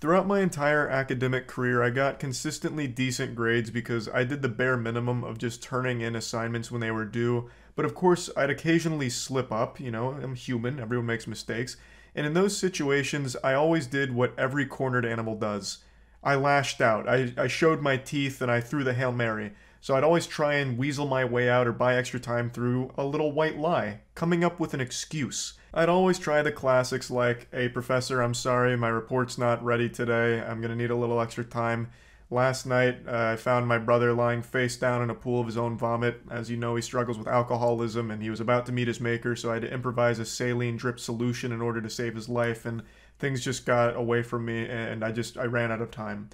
Throughout my entire academic career, I got consistently decent grades because I did the bare minimum of just turning in assignments when they were due. But of course, I'd occasionally slip up, you know, I'm human, everyone makes mistakes. And in those situations, I always did what every cornered animal does. I lashed out. I, I showed my teeth and I threw the Hail Mary. So I'd always try and weasel my way out or buy extra time through a little white lie, coming up with an excuse. I'd always try the classics like, hey professor, I'm sorry, my report's not ready today, I'm gonna need a little extra time. Last night, uh, I found my brother lying face down in a pool of his own vomit. As you know, he struggles with alcoholism and he was about to meet his maker, so I had to improvise a saline drip solution in order to save his life, and things just got away from me and I just I ran out of time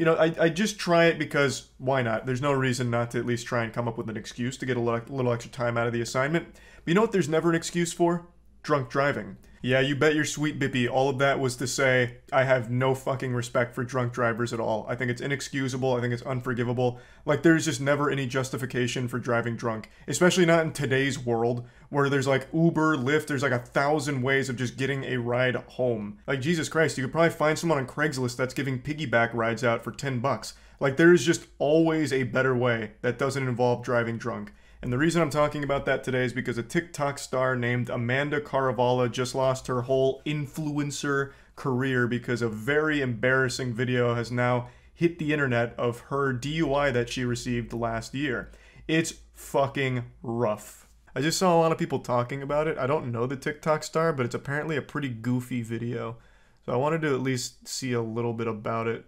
you know, I, I just try it because why not? There's no reason not to at least try and come up with an excuse to get a little, little extra time out of the assignment. But you know what there's never an excuse for? Drunk driving. Yeah, you bet your sweet bippy all of that was to say I have no fucking respect for drunk drivers at all. I think it's inexcusable. I think it's unforgivable. Like there's just never any justification for driving drunk, especially not in today's world where there's like Uber, Lyft, there's like a thousand ways of just getting a ride home. Like Jesus Christ, you could probably find someone on Craigslist that's giving piggyback rides out for 10 bucks. Like there's just always a better way that doesn't involve driving drunk. And the reason I'm talking about that today is because a TikTok star named Amanda Caravalla just lost her whole influencer career because a very embarrassing video has now hit the internet of her DUI that she received last year. It's fucking rough. I just saw a lot of people talking about it. I don't know the TikTok star, but it's apparently a pretty goofy video. So I wanted to at least see a little bit about it.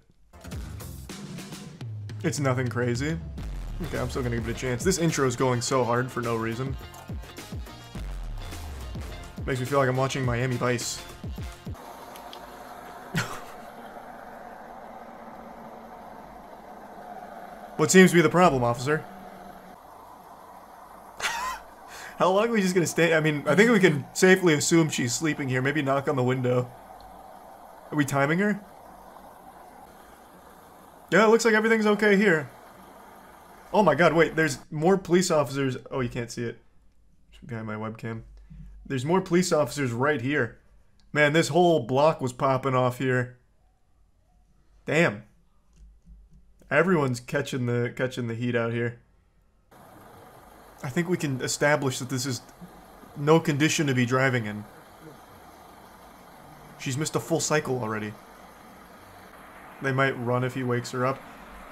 It's nothing crazy. Okay, I'm still gonna give it a chance. This intro is going so hard for no reason. Makes me feel like I'm watching Miami Vice. what seems to be the problem, officer? How long are we just gonna stay? I mean, I think we can safely assume she's sleeping here. Maybe knock on the window. Are we timing her? Yeah, it looks like everything's okay here. Oh my god, wait, there's more police officers. Oh, you can't see it. Behind my webcam. There's more police officers right here. Man, this whole block was popping off here. Damn. Everyone's catching the catching the heat out here. I think we can establish that this is no condition to be driving in. She's missed a full cycle already. They might run if he wakes her up.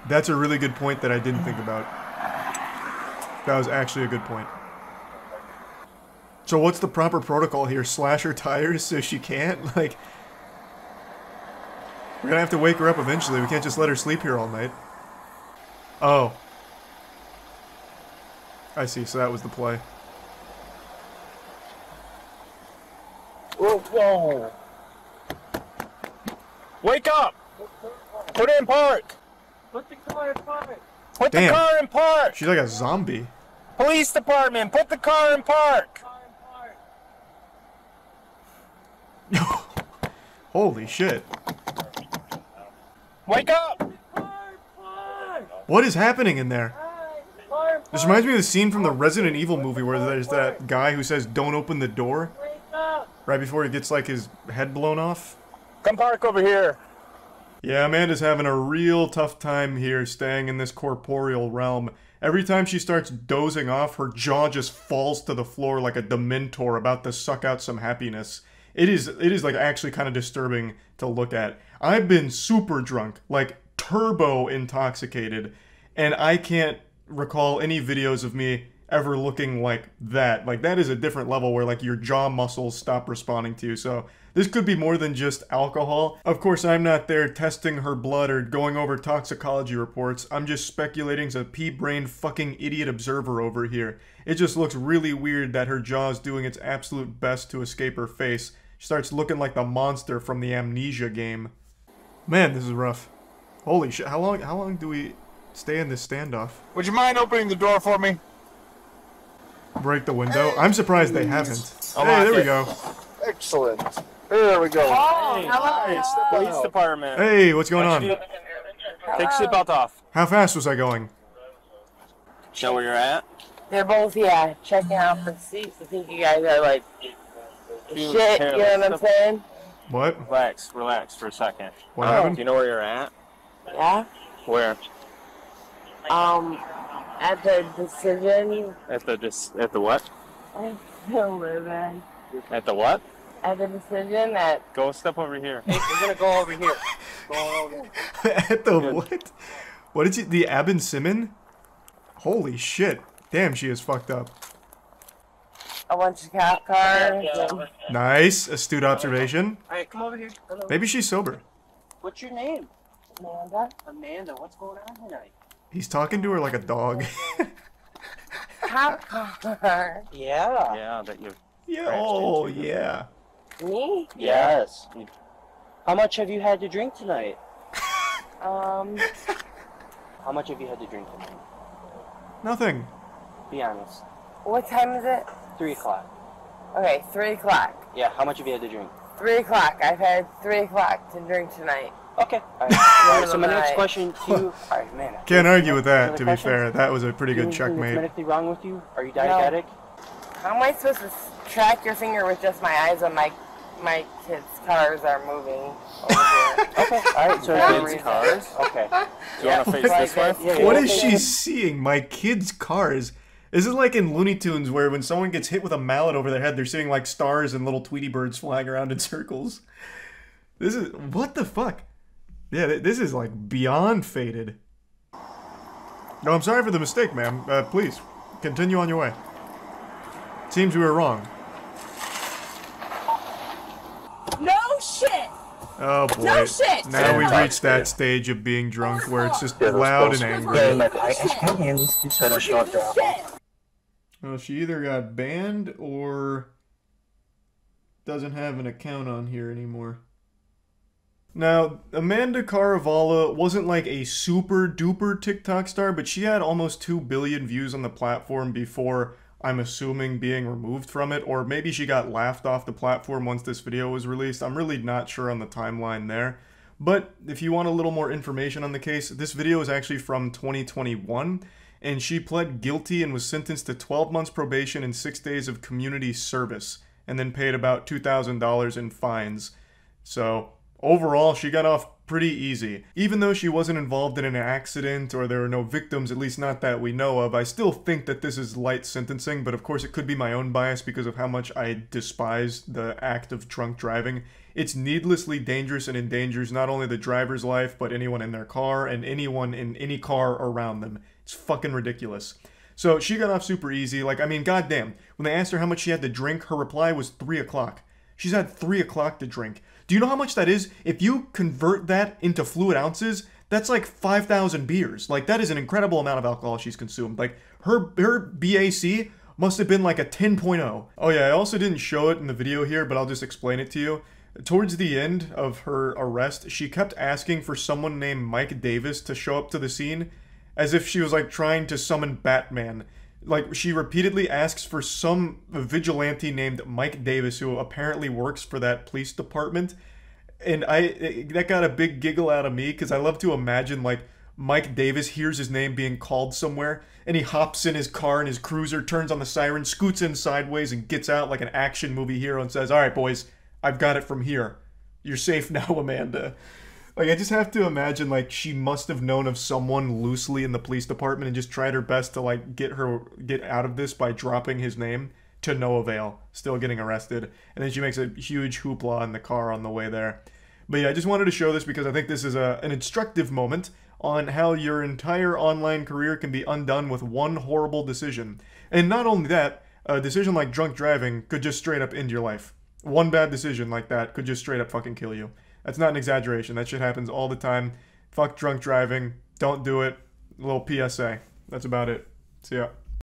That's a really good point that I didn't think about. That was actually a good point. So what's the proper protocol here? Slash her tires so she can't? Like, we're gonna have to wake her up eventually. We can't just let her sleep here all night. Oh. I see, so that was the play. Whoa. Wake up! Put in park! Put the car in park. Put Damn. the car in park! She's like a zombie. Police department, put the car in park! Car in park. Holy shit. Wake up! Car in park. What is happening in there? This reminds me of the scene from the Resident Evil movie where there's that guy who says, don't open the door, right before he gets like his head blown off. Come park over here. Yeah, Amanda's having a real tough time here staying in this corporeal realm. Every time she starts dozing off, her jaw just falls to the floor like a dementor about to suck out some happiness. It is it is like actually kind of disturbing to look at. I've been super drunk, like turbo intoxicated, and I can't recall any videos of me ever looking like that. Like that is a different level where like your jaw muscles stop responding to you. So this could be more than just alcohol. Of course, I'm not there testing her blood or going over toxicology reports. I'm just speculating as a pea-brained fucking idiot observer over here. It just looks really weird that her jaw is doing its absolute best to escape her face. She starts looking like the monster from the Amnesia game. Man, this is rough. Holy shit! How long? How long do we stay in this standoff? Would you mind opening the door for me? Break the window? I'm surprised they haven't. I'll Hey, lock there we go. Excellent. There we go. Oh, hello. Police department. Hey, what's going on? Take your seatbelt off. How fast was I going? Know where you're at? They're both, yeah, checking out for seats. I think you guys are like Being shit, you know what I'm saying? What? Relax, relax for a second. What Uh, happened? Do you know where you're at? Yeah. Where? Um, at the decision, At the dis- at the what? I still live in. At the what? At the decision that Go step over here. Hey, we're gonna go over here. Go over. At the what? What did you? The Abin Simon? Holy shit! Damn, she is fucked up. a bunch of cop cars. and- Nice, astute observation. All right, come over here. Hello. Maybe she's sober. What's your name? Amanda. Amanda. What's going on tonight? He's talking to her like a dog. Cop car. Yeah. Yeah, that you. yeah. Oh, into yeah. Me? Yes. How much have you had to drink tonight? Um, How much have you had to drink tonight? Nothing. Be honest. what time is it? Three o'clock. Okay, three o'clock. Yeah. How much have you had to drink? Three o'clock. I've had three o'clock to drink tonight. Okay. All right. All right so my next Right. question to you. All right, Amanda. Can't argue with that. Other To be questions? fair, that was a pretty good Anything that's checkmate. medically wrong with you? Are you diabetic? How am I supposed to track your finger with just my eyes when my my kids' cars are moving over here? Okay. All right. So Yeah. kids' cars. Okay. Do you want to face Like this way? Yeah, yeah. What yeah. is she seeing? My kids' cars. Is it like in Looney Tunes where when someone gets hit with a mallet over their head, they're seeing like stars and little Tweety birds flying around in circles? This is what the fuck? Yeah, th- this is like beyond faded. No, I'm sorry for the mistake, ma'am. Uh, please continue on your way. Seems we were wrong. No shit. Oh boy. No shit! Now we've reached that stage of being drunk where it's just Yeah, those loud and posters. angry. Well, she either got banned or doesn't have an account on here anymore. Now, Amanda Caravala wasn't like a super duper TikTok star, but she had almost 2 billion views on the platform before, I'm assuming, being removed from it, or maybe she got laughed off the platform once this video was released. I'm really not sure on the timeline there. But if you want a little more information on the case, this video is actually from 2021, and she pled guilty and was sentenced to 12 months probation and 6 days of community service, and then paid about $2,000 in fines. So, overall, she got off pretty easy. Even though she wasn't involved in an accident or there were no victims, at least not that we know of, I still think that this is light sentencing, but of course it could be my own bias because of how much I despise the act of drunk driving. It's needlessly dangerous and endangers not only the driver's life, but anyone in their car and anyone in any car around them. It's fucking ridiculous. So she got off super easy. Like, I mean, goddamn. When they asked her how much she had to drink, her reply was 3 o'clock. She's had 3 o'clock to drink. Do you know how much that is? If you convert that into fluid ounces, that's like 5,000 beers. Like, that is an incredible amount of alcohol she's consumed. Like, her, her BAC must have been like a 10.0. Oh yeah, I also didn't show it in the video here, but I'll just explain it to you. Towards the end of her arrest, she kept asking for someone named Mike Davis to show up to the scene as if she was like trying to summon Batman. Like she repeatedly asks for some vigilante named Mike Davis who apparently works for that police department. And I it- that got a big giggle out of me cuz I love to imagine like Mike Davis hears his name being called somewhere and he hops in his car and his cruiser turns on the siren, scoots in sideways and gets out like an action movie hero and says, "All right, boys, I've got it from here. You're safe now, Amanda." Like I just have to imagine like she must have known of someone loosely in the police department and just tried her best to like get her get out of this by dropping his name to no avail, still getting arrested. And then she makes a huge hoopla in the car on the way there. But yeah, I just wanted to show this because I think this is a, an instructive moment on how your entire online career can be undone with one horrible decision. And not only that, a decision like drunk driving could just straight up end your life. One bad decision like that could just straight up fucking kill you. That's not an exaggeration. That shit happens all the time. Fuck drunk driving. Don't do it. A little PSA. That's about it. See ya.